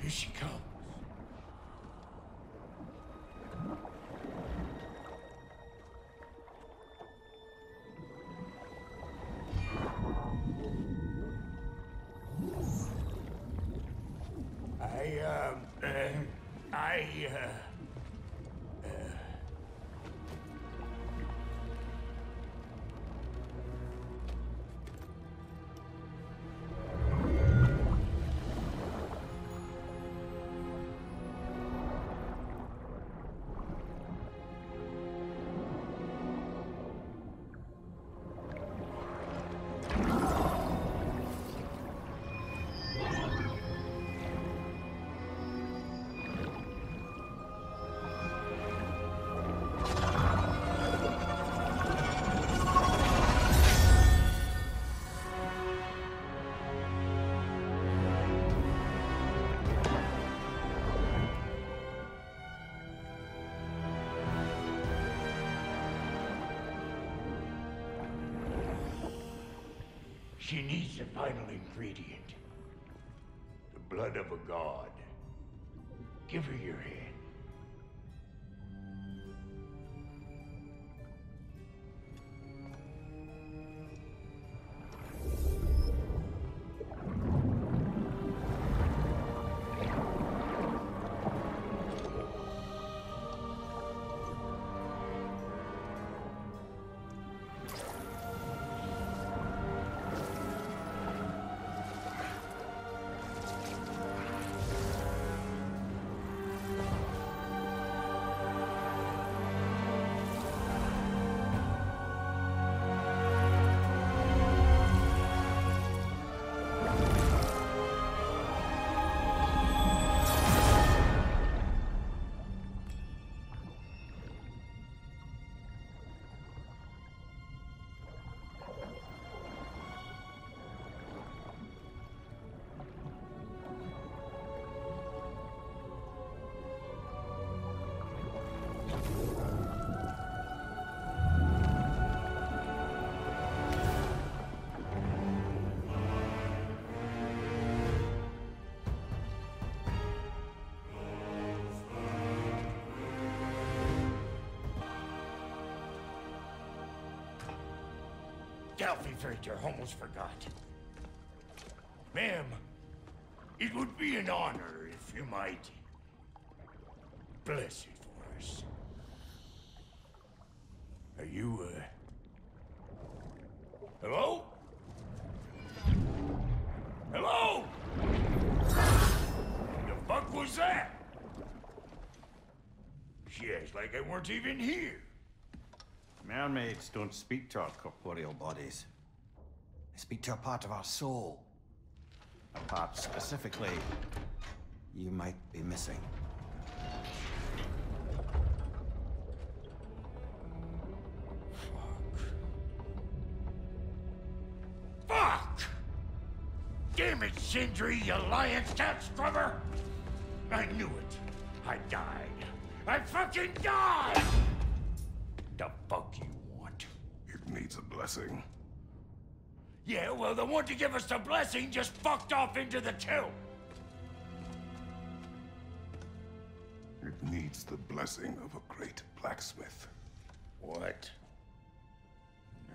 Here she comes. I, um, uh, I, uh, She needs the final ingredient. The blood of a god. Give her your hand. Delphi Frater almost forgot. Ma'am, it would be an honor if you might bless it for us. Are you, uh... Hello? Hello? The fuck was that? She acts like I weren't even here. Mermaids don't speak to our corporeal bodies. They speak to a part of our soul. A part specifically you might be missing. Fuck! Damn it, Sindri, you lion cat scrubber! I knew it. I died. I fucking died! The fuck you want? It needs a blessing. Yeah, well, the one to give us the blessing just fucked off into the tomb. It needs the blessing of a great blacksmith. What? No,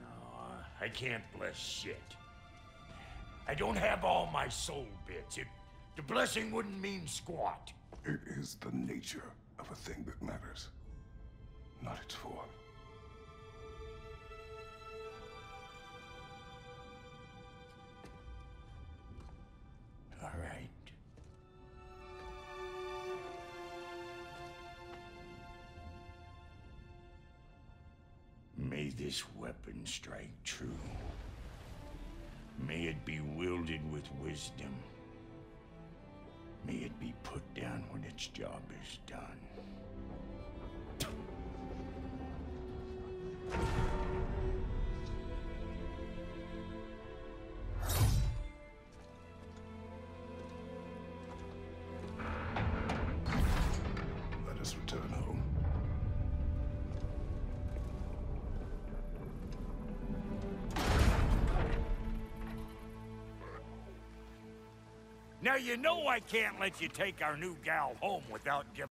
no, I can't bless shit. I don't have all my soul bits. It, the blessing wouldn't mean squat. It is the nature of a thing that matters, May this weapon strike true. May it be wielded with wisdom. May it be put down when its job is done. Now you know I can't let you take our new gal home without giving